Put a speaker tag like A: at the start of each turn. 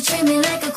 A: treat me like a